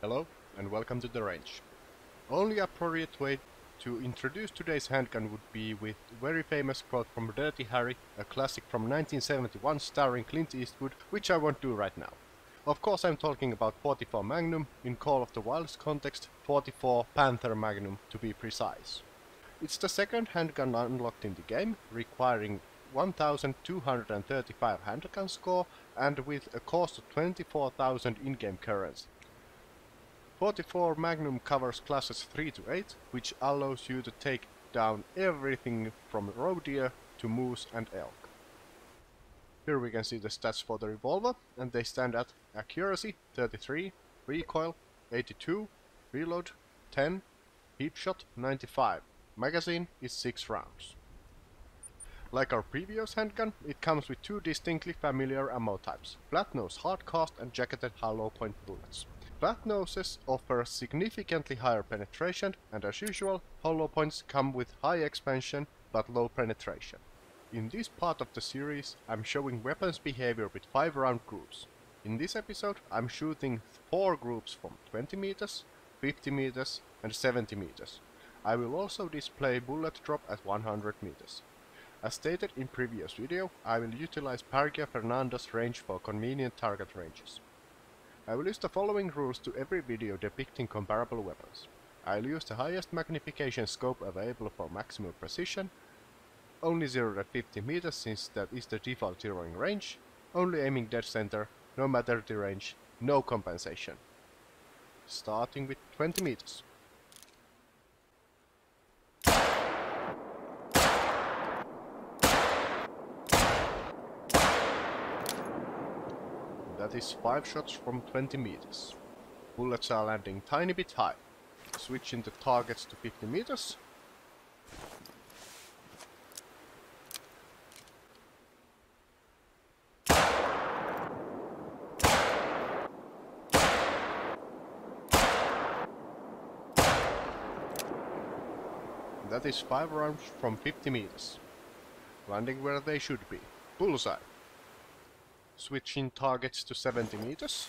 Hello and welcome to the range. Only appropriate way to introduce today's handgun would be with very famous quote from Dirty Harry, a classic from 1971 starring Clint Eastwood, which I won't do right now. Of course I'm talking about 44 Magnum, in Call of the Wild's context 44 Panther Magnum to be precise. It's the second handgun unlocked in the game, requiring 1235 handgun score and with a cost of 24,000 in-game currency. 44 Magnum covers classes 3 to 8, which allows you to take down everything from roe deer to moose and elk. Here we can see the stats for the revolver, and they stand at accuracy 33, recoil 82, reload 10, hip shot 95, magazine is 6 rounds. Like our previous handgun, it comes with two distinctly familiar ammo types, flat nose hard cast and jacketed hollow point bullets. Flat noses offer significantly higher penetration and as usual, hollow points come with high expansion but low penetration. In this part of the series, I'm showing weapons behavior with 5 round groups. In this episode, I'm shooting 4 groups from 20 meters, 50 meters and 70 meters. I will also display bullet drop at 100 meters. As stated in previous video, I will utilize Parque Fernando's range for convenient target ranges. I will use the following rules to every video depicting comparable weapons. I'll use the highest magnification scope available for maximum precision, only 0 to 50 meters since that is the default zeroing range, only aiming dead center, no matter the range, no compensation. Starting with 20 meters. That is 5 shots from 20 meters. Bullets are landing tiny bit high. Switching the targets to 50 meters. That is 5 rounds from 50 meters. Landing where they should be. Bullseye. Switching targets to 70 meters.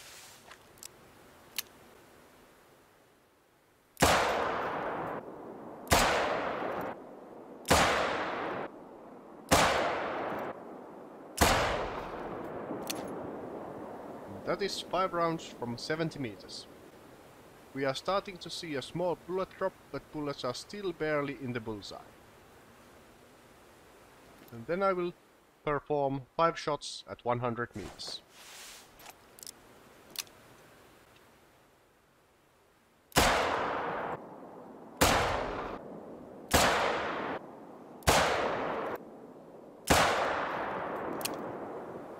That is 5 rounds from 70 meters. We are starting to see a small bullet drop, but bullets are still barely in the bullseye. And then I will perform 5 shots at 100 meters.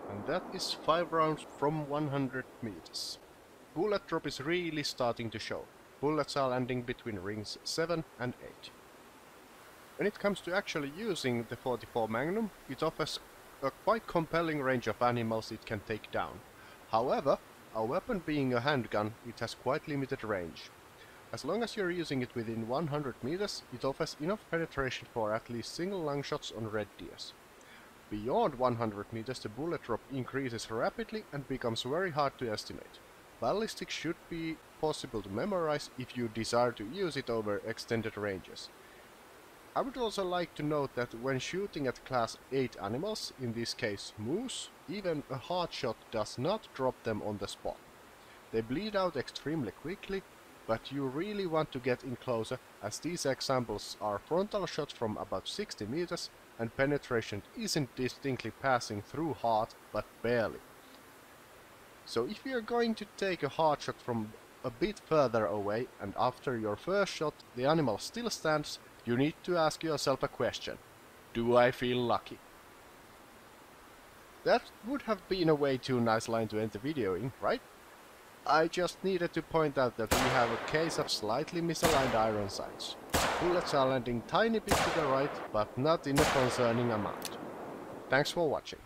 And that is 5 rounds from 100 meters. Bullet drop is really starting to show. Bullets are landing between rings 7 and 8. When it comes to actually using the 44 Magnum, it offers a quite compelling range of animals it can take down. However, a weapon being a handgun, it has quite limited range. As long as you're using it within 100 meters, it offers enough penetration for at least single lung shots on red deers. Beyond 100 meters the bullet drop increases rapidly and becomes very hard to estimate. Ballistics should be possible to memorize if you desire to use it over extended ranges. I would also like to note that when shooting at class 8 animals, in this case moose, even a heart shot does not drop them on the spot. They bleed out extremely quickly, but you really want to get in closer as these examples are frontal shots from about 60 meters and penetration isn't distinctly passing through heart but barely. So if you're going to take a heart shot from a bit further away and after your first shot the animal still stands, you need to ask yourself a question. Do I feel lucky? That would have been a way too nice line to end the video in, right? I just needed to point out that we have a case of slightly misaligned iron sights. Bullets are landing tiny bit to the right, but not in a concerning amount. Thanks for watching.